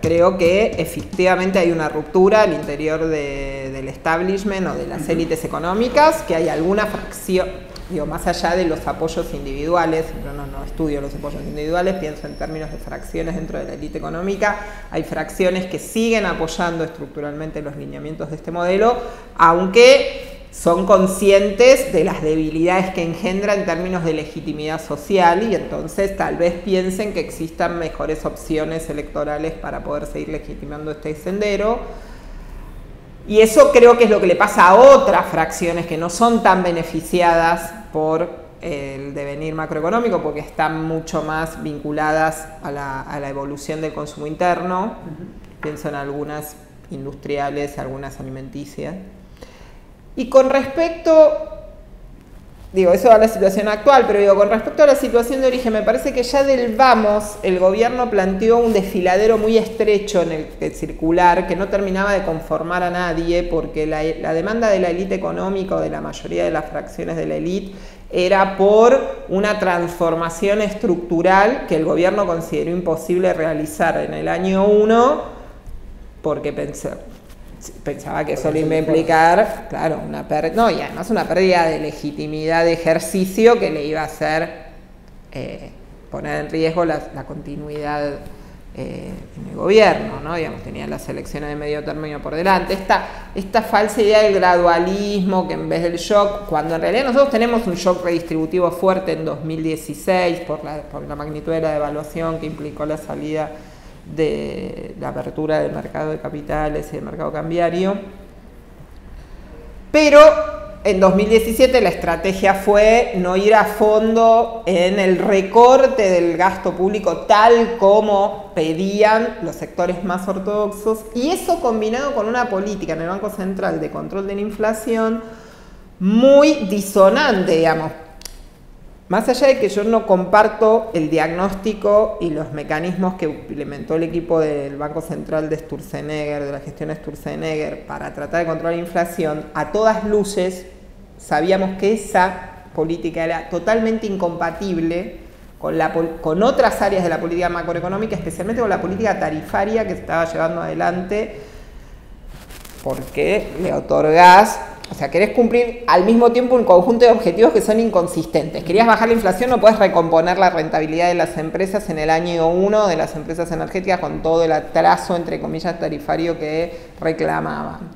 creo que efectivamente hay una ruptura al interior del establishment o de las élites económicas, que hay alguna fracción, digo, más allá de los apoyos individuales, pero no, no estudio los apoyos individuales, pienso en términos de fracciones dentro de la élite económica, hay fracciones que siguen apoyando estructuralmente los lineamientos de este modelo, aunque son conscientes de las debilidades que engendra en términos de legitimidad social y entonces tal vez piensen que existan mejores opciones electorales para poder seguir legitimando este sendero. Y eso creo que es lo que le pasa a otras fracciones que no son tan beneficiadas por el devenir macroeconómico porque están mucho más vinculadas a la, evolución del consumo interno. Pienso en algunas industriales, algunas alimenticias. Y con respecto, digo, eso a la situación actual, pero digo, con respecto a la situación de origen, me parece que ya del vamos, el gobierno planteó un desfiladero muy estrecho en el, circular que no terminaba de conformar a nadie porque la, la demanda de la élite económica o de la mayoría de las fracciones de la élite era por una transformación estructural que el gobierno consideró imposible realizar en el año 1 porque pensó, pensaba que eso le iba a implicar, claro, una pérdida, no, y además una pérdida de legitimidad de ejercicio que le iba a hacer eh, poner en riesgo la, continuidad eh, en el gobierno, ¿no? Digamos, tenía las elecciones de medio término por delante. Esta, esta falsa idea del gradualismo, que en vez del shock, cuando en realidad nosotros tenemos un shock redistributivo fuerte en 2016 por la, por la magnitud de la devaluación que implicó la salida de la apertura del mercado de capitales y del mercado cambiario. Pero en 2017 la estrategia fue no ir a fondo en el recorte del gasto público tal como pedían los sectores más ortodoxos y eso combinado con una política en el Banco Central de control de la inflación muy disonante, digamos, más allá de que yo no comparto el diagnóstico y los mecanismos que implementó el equipo del Banco Central de Sturzenegger, de la gestión de Sturzenegger, para tratar de controlar la inflación, a todas luces sabíamos que esa política era totalmente incompatible con, otras áreas de la política macroeconómica, especialmente con la política tarifaria que se estaba llevando adelante, porque le otorgás o sea, querés cumplir al mismo tiempo un conjunto de objetivos que son inconsistentes. Querías bajar la inflación, no puedes recomponer la rentabilidad de las empresas en el año 1 de las empresas energéticas con todo el atraso, entre comillas, tarifario que reclamaban.